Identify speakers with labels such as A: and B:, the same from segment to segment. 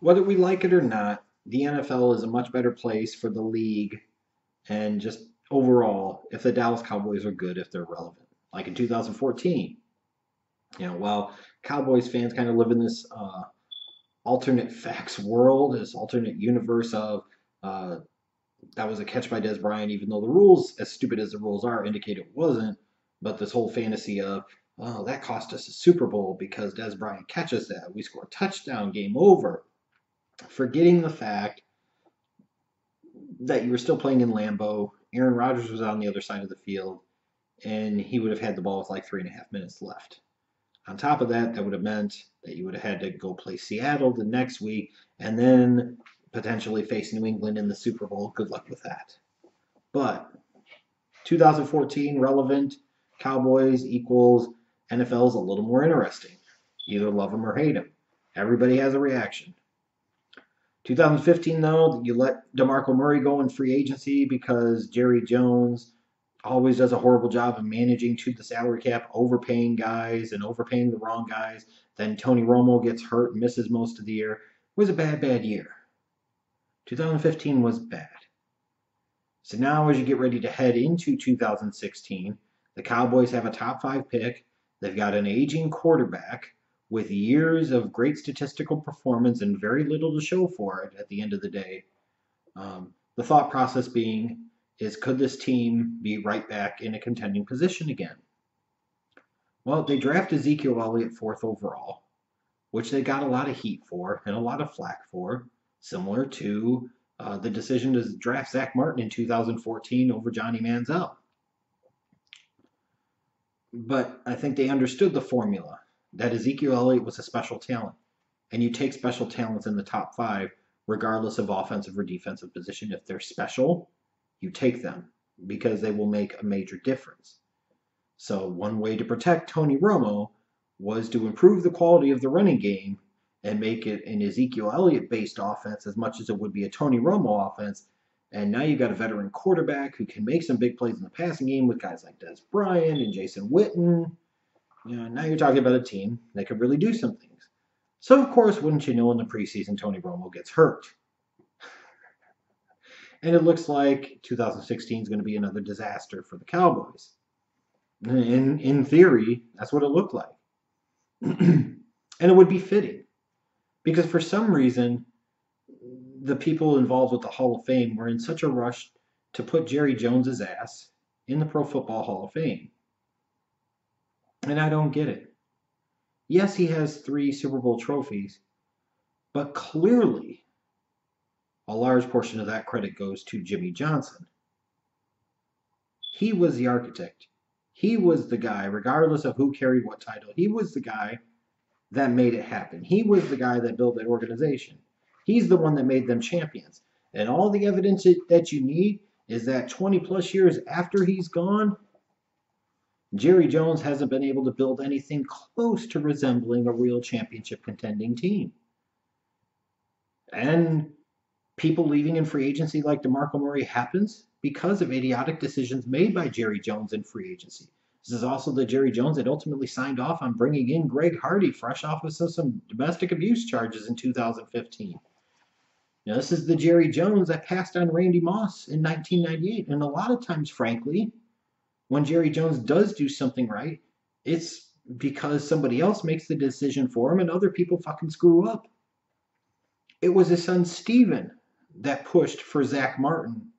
A: whether we like it or not, the NFL is a much better place for the league and just overall if the Dallas Cowboys are good, if they're relevant. Like in 2014, you know, while Cowboys fans kind of live in this uh, alternate facts world, this alternate universe of uh, that was a catch by Dez Bryant, even though the rules, as stupid as the rules are, indicate it wasn't. But this whole fantasy of, oh, that cost us a Super Bowl because Dez Bryant catches that. We score a touchdown, game over. Forgetting the fact that you were still playing in Lambeau. Aaron Rodgers was on the other side of the field, and he would have had the ball with like three and a half minutes left. On top of that, that would have meant that you would have had to go play Seattle the next week and then potentially face New England in the Super Bowl. Good luck with that. But 2014 relevant Cowboys equals NFL is a little more interesting. Either love them or hate them. Everybody has a reaction. 2015, though, you let DeMarco Murray go in free agency because Jerry Jones always does a horrible job of managing to the salary cap, overpaying guys and overpaying the wrong guys. Then Tony Romo gets hurt and misses most of the year. It was a bad, bad year. 2015 was bad. So now, as you get ready to head into 2016, the Cowboys have a top five pick. They've got an aging quarterback with years of great statistical performance and very little to show for it at the end of the day. Um, the thought process being is could this team be right back in a contending position again? Well, they draft Ezekiel Elliott fourth overall, which they got a lot of heat for and a lot of flack for, similar to uh, the decision to draft Zack Martin in 2014 over Johnny Manziel. But I think they understood the formula that Ezekiel Elliott was a special talent. And you take special talents in the top five, regardless of offensive or defensive position. If they're special, you take them because they will make a major difference. So, one way to protect Tony Romo was to improve the quality of the running game and make it an Ezekiel Elliott based offense as much as it would be a Tony Romo offense. And now you've got a veteran quarterback who can make some big plays in the passing game with guys like Dez Bryant and Jason Witten. You know, now you're talking about a team that could really do some things. So, of course, wouldn't you know, in the preseason, Tony Romo gets hurt. and it looks like 2016 is going to be another disaster for the Cowboys. In, in theory, that's what it looked like. and it would be fitting because for some reason, the people involved with the Hall of Fame were in such a rush to put Jerry Jones's ass in the Pro Football Hall of Fame. And I don't get it. Yes, he has three Super Bowl trophies, but clearly a large portion of that credit goes to Jimmy Johnson. He was the architect. He was the guy, regardless of who carried what title, he was the guy that made it happen. He was the guy that built that organization. He's the one that made them champions. And all the evidence that you need is that 20 plus years after he's gone, Jerry Jones hasn't been able to build anything close to resembling a real championship contending team. And people leaving in free agency like DeMarco Murray happens because of idiotic decisions made by Jerry Jones in free agency. This is also the Jerry Jones that ultimately signed off on bringing in Greg Hardy, fresh off of some domestic abuse charges in 2015. Now, this is the Jerry Jones that passed on Randy Moss in 1998. And a lot of times, frankly, when Jerry Jones does do something right, it's because somebody else makes the decision for him and other people fucking screw up. It was his son Stephen that pushed for Zack Martin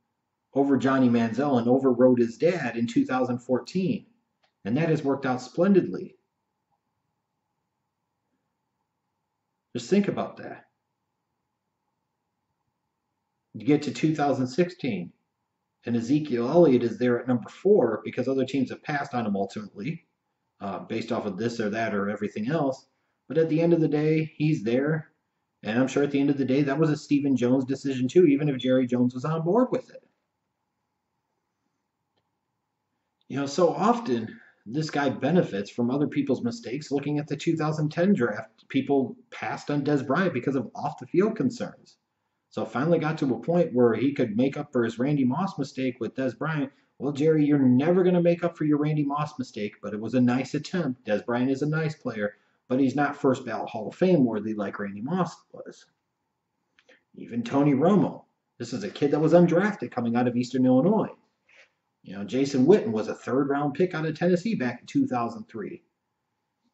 A: over Johnny Manziel and overrode his dad in 2014. And that has worked out splendidly. Just think about that. You get to 2016 and Ezekiel Elliott is there at number four because other teams have passed on him ultimately, uh, based off of this or that or everything else. But at the end of the day, he's there. And I'm sure at the end of the day, that was a Stephen Jones decision too, even if Jerry Jones was on board with it. You know, so often this guy benefits from other people's mistakes. Looking at the 2010 draft, people passed on Dez Bryant because of off the field concerns. So finally got to a point where he could make up for his Randy Moss mistake with Dez Bryant. Well, Jerry, you're never going to make up for your Randy Moss mistake, but it was a nice attempt. Dez Bryant is a nice player, but he's not first ballot Hall of Fame worthy like Randy Moss was. Even Tony Romo. This is a kid that was undrafted coming out of Eastern Illinois. You know, Jason Witten was a third round pick out of Tennessee back in 2003.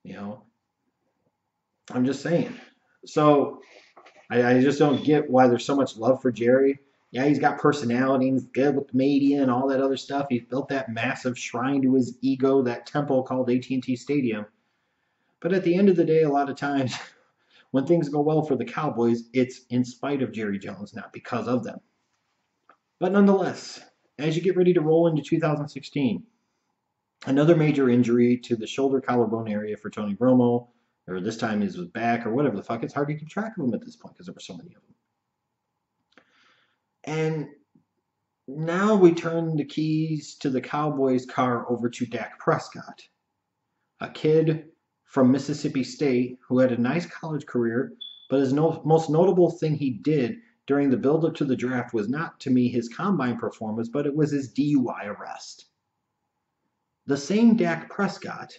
A: You know, I'm just saying. So I, I just don't get why there's so much love for Jerry. Yeah, he's got personality he's good with the media and all that other stuff. He's built that massive shrine to his ego, that temple called AT&T Stadium. But at the end of the day, a lot of times when things go well for the Cowboys, it's in spite of Jerry Jones, not because of them. But nonetheless, as you get ready to roll into 2016, another major injury to the shoulder collarbone area for Tony Romo, or this time he's was back, or whatever the fuck. It's hard to keep track of them at this point because there were so many of them. And now we turn the keys to the Cowboys' car over to Dak Prescott, a kid from Mississippi State who had a nice college career, but his no, most notable thing he did during the build-up to the draft was not to me his combine performance, but it was his DUI arrest. The same Dak Prescott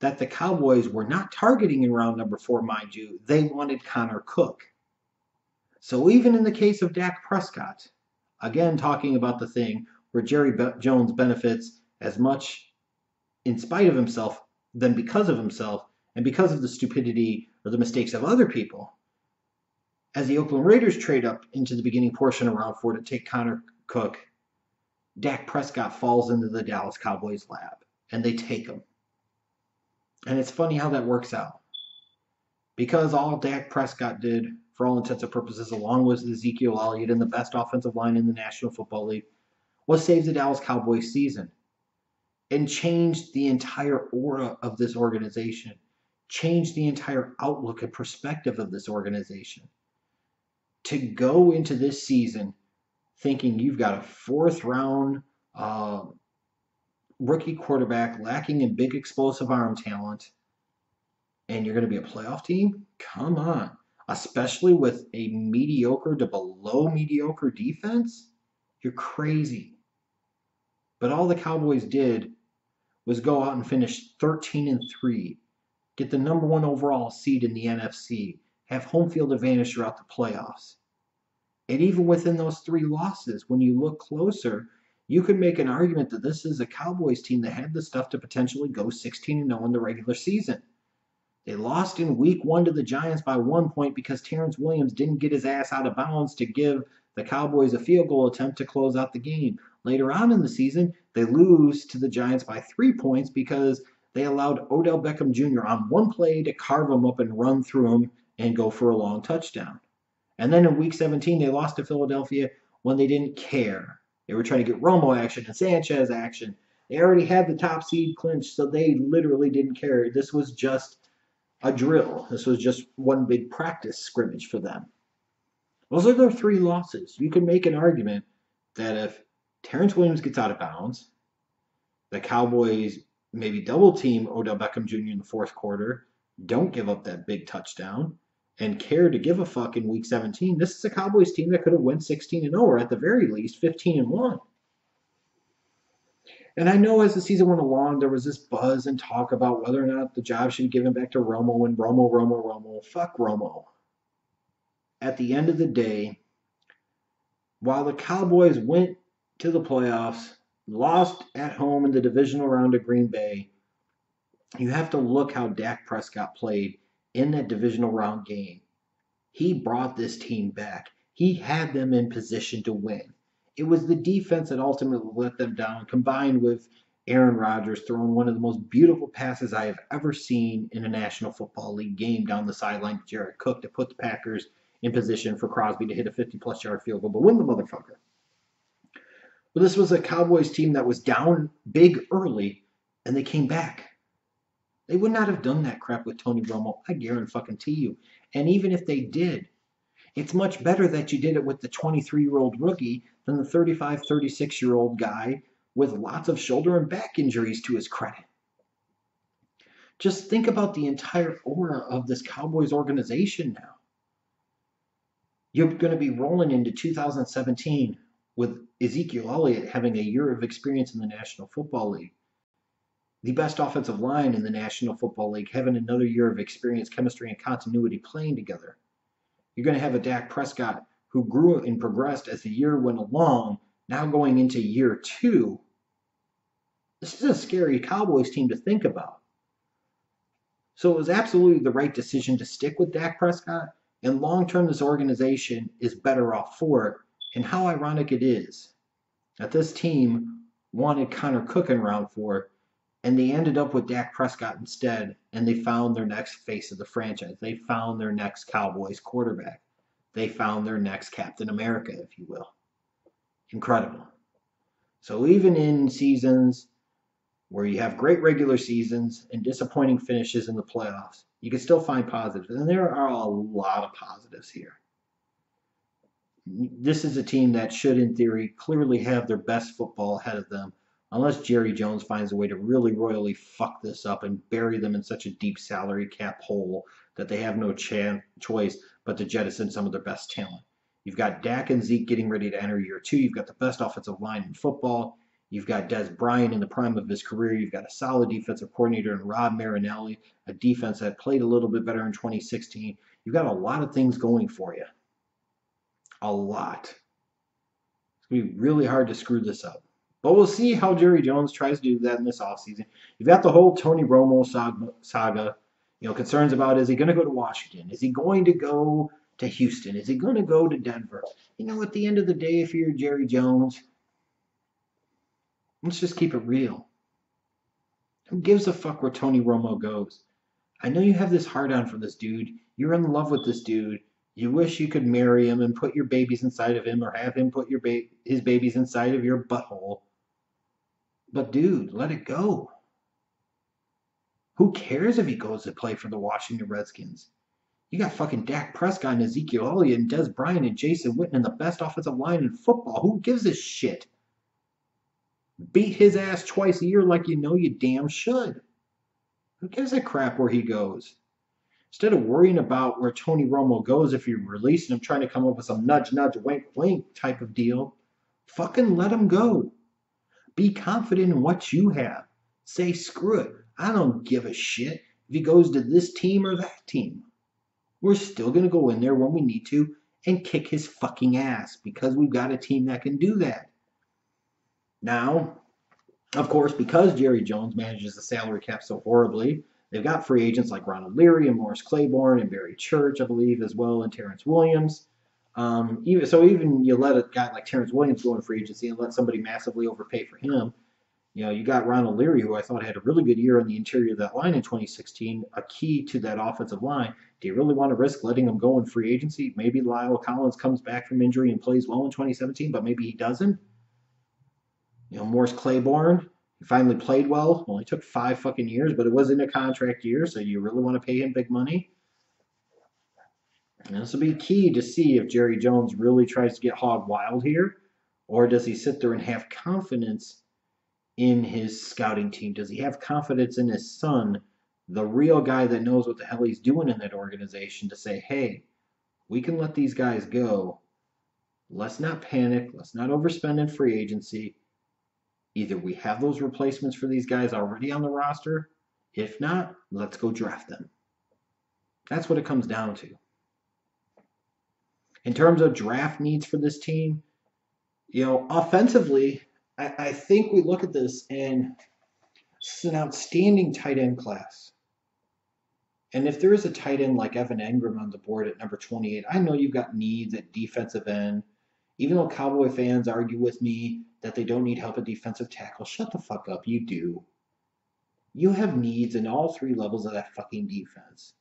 A: that the Cowboys were not targeting in round number four, mind you, they wanted Connor Cook. So even in the case of Dak Prescott, again talking about the thing where Jerry Be- Jones benefits as much in spite of himself than because of himself and because of the stupidity or the mistakes of other people. As the Oakland Raiders trade up into the beginning portion of round four to take Connor Cook, Dak Prescott falls into the Dallas Cowboys lap and they take him. And it's funny how that works out. Because all Dak Prescott did, for all intents and purposes, along with Ezekiel Elliott and the best offensive line in the National Football League, was save the Dallas Cowboys season and changed the entire aura of this organization, changed the entire outlook and perspective of this organization. To go into this season thinking you've got a fourth round uh, rookie quarterback lacking in big explosive arm talent and you're going to be a playoff team? Come on. Especially with a mediocre to below mediocre defense? You're crazy. But all the Cowboys did was go out and finish 13 and 3, get the number 1 overall seed in the NFC, have home field advantage throughout the playoffs. And even within those 3 losses, when you look closer, you could make an argument that this is a Cowboys team that had the stuff to potentially go 16 0 in the regular season. They lost in week one to the Giants by one point because Terrance Williams didn't get his ass out of bounds to give the Cowboys a field goal attempt to close out the game. Later on in the season, they lose to the Giants by three points because they allowed Odell Beckham Jr. on one play to carve him up and run through him and go for a long touchdown. And then in week 17, they lost to Philadelphia when they didn't care. They were trying to get Romo action and Sanchez action. They already had the top seed clinched, so they literally didn't care. This was just a drill. This was just one big practice scrimmage for them. Those are their three losses. You can make an argument that if Terrance Williams gets out of bounds, the Cowboys maybe double team Odell Beckham Jr. in the fourth quarter, don't give up that big touchdown, and care to give a fuck in week 17, this is a Cowboys team that could have went 16 and 0 or at the very least 15 and 1. And I know as the season went along, there was this buzz and talk about whether or not the job should be given back to Romo and Romo, Romo, Romo. Fuck Romo. At the end of the day, while the Cowboys went to the playoffs, lost at home in the divisional round of Green Bay, you have to look how Dak Prescott played in that divisional round game. He brought this team back. He had them in position to win. It was the defense that ultimately let them down, combined with Aaron Rodgers throwing one of the most beautiful passes I have ever seen in a National Football League game down the sideline to Jared Cook to put the Packers in position for Crosby to hit a 50 plus yard field goal but win the motherfucker. But this was a Cowboys team that was down big early and they came back. They would not have done that crap with Tony Romo. I guarantee you. And even if they did, it's much better that you did it with the 23 year old rookie than the 35, 36 year old guy with lots of shoulder and back injuries to his credit. Just think about the entire aura of this Cowboys organization now. You're going to be rolling into 2017 with Ezekiel Elliott having a year of experience in the National Football League the best offensive line in the National Football League, having another year of experience, chemistry, and continuity playing together. You're going to have a Dak Prescott who grew and progressed as the year went along, now going into year two, this is a scary Cowboys team to think about. So it was absolutely the right decision to stick with Dak Prescott, and long term, this organization is better off for it. And how ironic it is that this team wanted Connor Cook around for it, and they ended up with Dak Prescott instead, and they found their next face of the franchise. They found their next Cowboys quarterback. They found their next Captain America, if you will. Incredible. So even in seasons where you have great regular seasons and disappointing finishes in the playoffs, you can still find positives. And there are a lot of positives here. This is a team that should, in theory, clearly have their best football ahead of them, unless Jerry Jones finds a way to really royally fuck this up and bury them in such a deep salary cap hole that they have no ch- choice but to jettison some of their best talent. You've got Dak and Zeke getting ready to enter year two. You've got the best offensive line in football. You've got Dez Bryant in the prime of his career. You've got a solid defensive coordinator in Rod Marinelli, a defense that played a little bit better in 2016. You've got a lot of things going for you. A lot. It's going to be really hard to screw this up. But we'll see how Jerry Jones tries to do that in this offseason. You've got the whole Tony Romo saga, you know, concerns about is he going to go to Washington? Is he going to go to Houston? Is he going to go to Denver? You know, at the end of the day, if you're Jerry Jones, Let's just keep it real. Who gives a fuck where Tony Romo goes? I know you have this hard on for this dude. You're in love with this dude. You wish you could marry him and put your babies inside of him or have him put your ba- his babies inside of your butthole. But dude, let it go. Who cares if he goes to play for the Washington Redskins? You got fucking Dak Prescott and Ezekiel Elliott and Dez Bryant and Jason Witten and the best offensive line in football. Who gives a shit? beat his ass twice a year like you know you damn should. Who gives a crap where he goes? Instead of worrying about where Tony Romo goes if you're releasing him, trying to come up with some nudge, nudge, wink, wink type of deal, fucking let him go. Be confident in what you have. Say, screw it. I don't give a shit if he goes to this team or that team. We're still going to go in there when we need to and kick his fucking ass because we've got a team that can do that. Now, of course, because Jerry Jones manages the salary cap so horribly, they've got free agents like Ronald Leary and Morris Claiborne and Barry Church, I believe, as well, and Terrance Williams. Um, even so, even you let a guy like Terrance Williams go in free agency and let somebody massively overpay for him. You know, you got Ronald Leary, who I thought had a really good year on the interior of that line in 2016, a key to that offensive line. Do you really want to risk letting him go in free agency? Maybe La'el Collins comes back from injury and plays well in 2017, but maybe he doesn't. You know, Morris Claiborne, he finally played well. Only took five fucking years, but it was in a contract year, so you really want to pay him big money? And this will be key to see if Jerry Jones really tries to get hog wild here, or does he sit there and have confidence in his scouting team? Does he have confidence in his son, the real guy that knows what the hell he's doing in that organization, to say, hey, we can let these guys go. Let's not panic. Let's not overspend in free agency. Either we have those replacements for these guys already on the roster. If not, let's go draft them. That's what it comes down to. In terms of draft needs for this team, you know, offensively, I, I think we look at this and it's an outstanding tight end class. And if there is a tight end like Evan Engram on the board at number 28, I know you've got needs at defensive end. Even though Cowboy fans argue with me that they don't need help at defensive tackle. Shut the fuck up. You do. You have needs in all three levels of that fucking defense.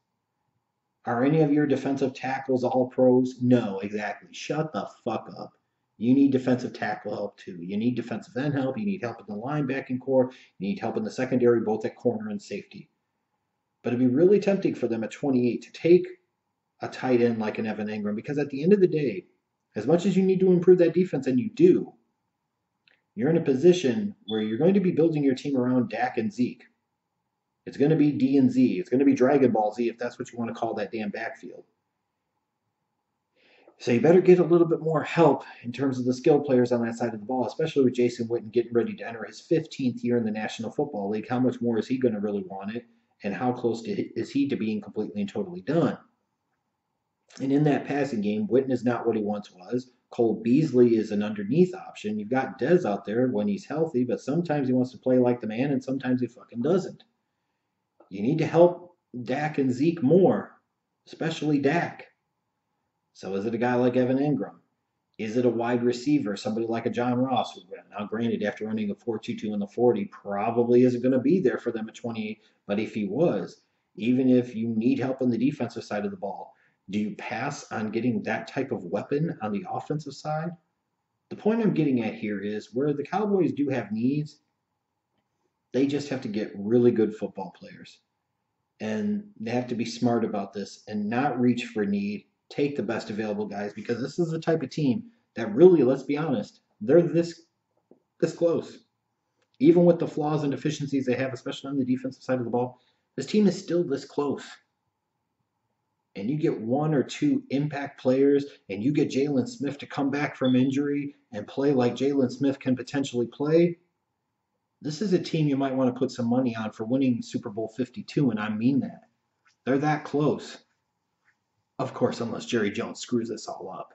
A: Are any of your defensive tackles all pros? No, exactly. Shut the fuck up. You need defensive tackle help too. You need defensive end help. You need help in the linebacking core. You need help in the secondary, both at corner and safety. But it'd be really tempting for them at 28 to take a tight end like an Evan Engram because at the end of the day, as much as you need to improve that defense, and you do, you're in a position where you're going to be building your team around Dak and Zeke. It's going to be D and Z. It's going to be Dragon Ball Z if that's what you want to call that damn backfield. So you better get a little bit more help in terms of the skill players on that side of the ball, especially with Jason Witten getting ready to enter his 15th year in the National Football League. How much more is he going to really want it? And how close is he to being completely and totally done? And in that passing game, Witten is not what he once was. Cole Beasley is an underneath option. You've got Dez out there when he's healthy, but sometimes he wants to play like the man and sometimes he fucking doesn't. You need to help Dak and Zeke more, especially Dak. So is it a guy like Evan Engram? Is it a wide receiver, somebody like a John Ross? Now, granted, after running a 4.22 in the 40, probably isn't going to be there for them at 28. But if he was, even if you need help on the defensive side of the ball, do you pass on getting that type of weapon on the offensive side? The point I'm getting at here is where the Cowboys do have needs, they just have to get really good football players. And they have to be smart about this and not reach for need, take the best available guys because this is the type of team that really, let's be honest, they're this this close. Even with the flaws and deficiencies they have, especially on the defensive side of the ball, this team is still this close and you get one or two impact players and you get Jaylon Smith to come back from injury and play like Jaylon Smith can potentially play, this is a team you might want to put some money on for winning Super Bowl 52, and I mean that. They're that close. Of course, unless Jerry Jones screws this all up.